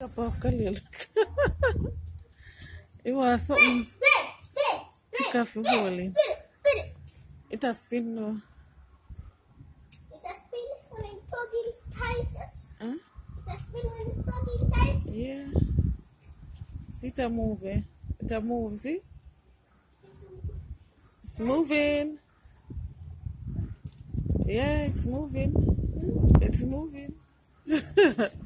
Up off Khalil. it was something to coffee holding. It has spin no. It has been uh, when I'm tight. Huh? It has been when I'm tight. Yeah. See it moving. move, eh? It move, see? It's moving. Yeah, it's moving. It's moving.